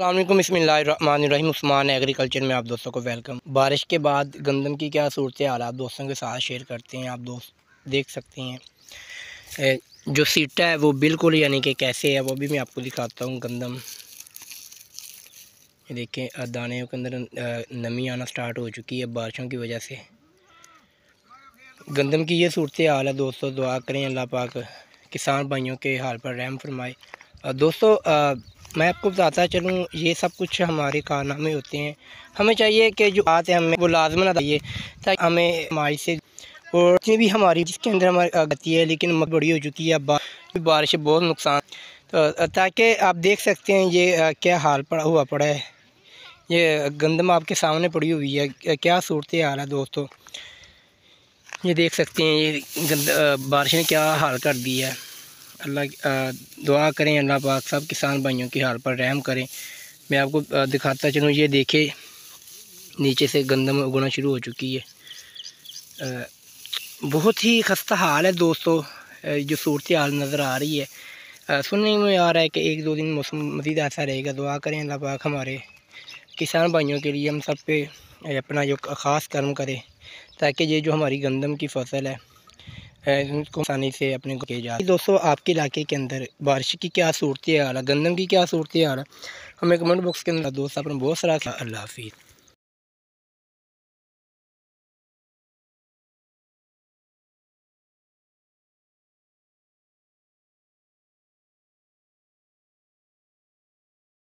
अल्लाम बसमीम उस्मान एग्रीकल्चर में आप दोस्तों को वेलकम बारिश के बाद गंदम की क्या सूरत हाल आप दोस्तों के साथ शेयर करते हैं, आप दोस्त देख सकते हैं। जो सीटा है वो बिल्कुल यानी कि कैसे है, वो भी मैं आपको दिखाता हूँ गंदम। देखें दाने के अंदर नमी आना स्टार्ट हो चुकी है बारिशों की वजह से। गंदम की ये सूरत हाल है दोस्तों, दुआ करें अल्लाह पाक किसान भाइयों के हाल पर रहम फरमाए। दोस्तों मैं आपको बताता चलूँ, ये सब कुछ हमारे कारनामे होते हैं। हमें चाहिए कि जो बात है हमें वो लाजमन चाहिए ताकि हमें हमारी से और जितनी भी हमारी, जिसके अंदर हमारी गति है, लेकिन बड़ी हो चुकी है, अब बारिश बहुत नुकसान तो ताकि आप देख सकते हैं ये क्या हाल पड़ा, हुआ पड़ा है। ये गंदम आपके सामने पड़ी हुई है क्या सूरत हाल है दोस्तों? ये देख सकते हैं ये गंद बारिश ने क्या हाल कर दिया है। अल्लाह दुआ करें, अल्लाह पाक सब किसान भाइयों की हाल पर रहम करें। मैं आपको दिखाता चलूँ, ये देखे, नीचे से गंदम उगना शुरू हो चुकी है। बहुत ही खस्ता हाल है दोस्तों जो सूरत हाल नज़र आ रही है। सुनने में आ रहा है कि एक दो दिन मौसम मज़ीद ऐसा रहेगा। दुआ करें, अल्लाह पाक हमारे किसान भाइयों के लिए हम सब पे अपना जो ख़ास कर्म करें, ताकि ये जो हमारी गंदम की फ़सल है उनको आसानी से अपने को किया जाए दोस्तों, आपके इलाके के अंदर बारिश की क्या सूरत हाल है? गंदम की क्या सूरत हाल है? हमें कमेंट बॉक्स के अंदर दोस्त अपना बहुत सारा अल्लाह हाफिज़।